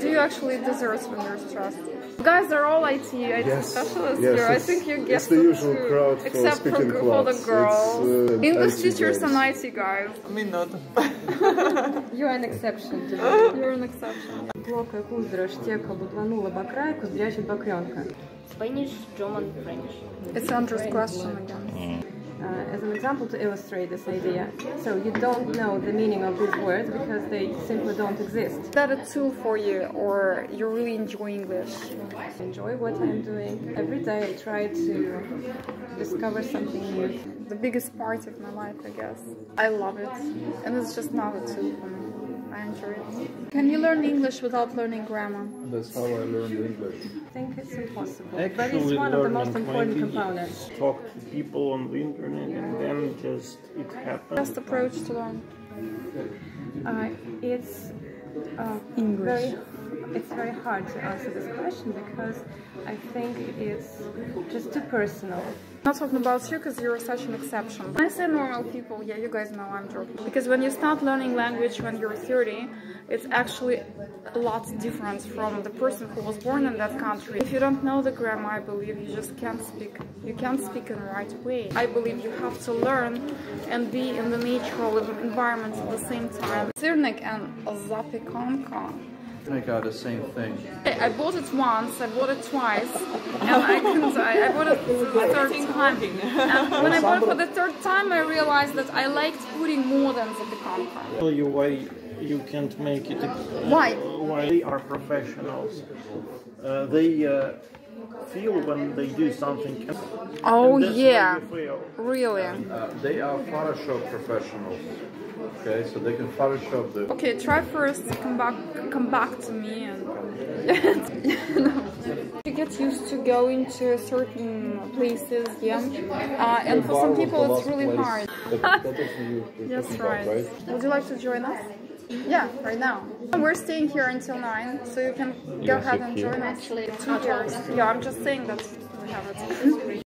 do you actually desert when you're stressed? Guys are all IT, IT Yes, specialists yes, here. I it's- think you get it's the them usual too. crowd for Except for, speaking for the clubs. girls. It's, uh, English IT teachers guys. and IT guys. Me not. You're an exception to that. You're an exception. Плока куздра штека будланула бакрай, куздрячит бакренка. Spanish, German, French. It's Andrew's question again. Uh, as an example to illustrate this idea, so you don't know the meaning of these words because they simply don't exist. Is that a tool for you or you really enjoy English? I enjoy what I'm doing. Every day I try to discover something new. The biggest part of my life, I guess. I love it. And it's just not a tool for me. I it. Can you learn English without learning grammar? That's how I learned English. I think it's impossible, but it's one of the most important components. Talk to people on the internet and then just it happens. Best approach to learn. Uh, it's uh, very it's very hard to answer this question because I think it's just too personal. I'm not talking about you because you're such an exception. When I say normal people, yeah, you guys know I'm joking. Because when you start learning language when you're 30, it's actually a lot different from the person who was born in that country. If you don't know the grammar, I believe you just can't speak. You can't speak in the right way. I believe you have to learn and be in the natural environment at the same time. Sirnik and zapikanka. Think are the same thing. I I bought it once, I bought it twice, and I couldn't. I, I bought it the third time. And when I bought it for the third time, I realized that I liked pudding more than the pecan pie. Tell you why you can't make it. Why? Why they are professionals. Uh, they uh, feel when they do something. Oh and that's yeah, where you fail. really. Uh, they are Photoshop professionals. Okay, so they can Photoshop the. Okay, try first. Come back, come back to me, and you get used to going to certain places. Yeah, uh, and for some people it's really hard. Yes, right. Would you like to join us? Yeah, right now. We're staying here until 9, so you can go ahead and join us. Two years. Yeah, I'm just saying that we have it.